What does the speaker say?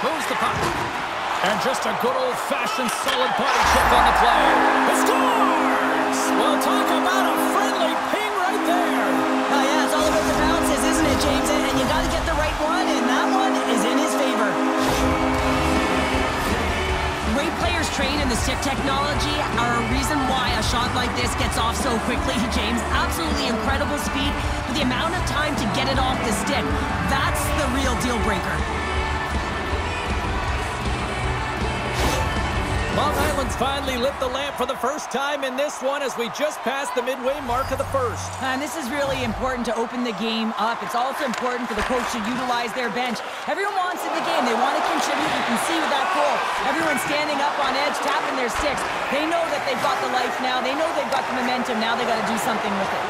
Moves the puck. And just a good old-fashioned solid body check on the play. He scores! Well, talk about a friendly ping right there. Oh, yeah, it's all about the bounces, isn't it, James? And you got to get the right one, and that one is in his favor. Great players trained in the stick technology are a reason why a shot like this gets off so quickly, James. Absolutely incredible speed, but the amount of time to get it off the stick, that's the real deal breaker. Finally lit the lamp for the first time in this one as we just passed the midway mark of the first. And this is really important to open the game up. It's also important for the coach to utilize their bench. Everyone wants in the game. They want to contribute. You can see with that goal. Everyone's standing up on edge, tapping their sticks. They know that they've got the life now. They know they've got the momentum. Now they got to do something with it.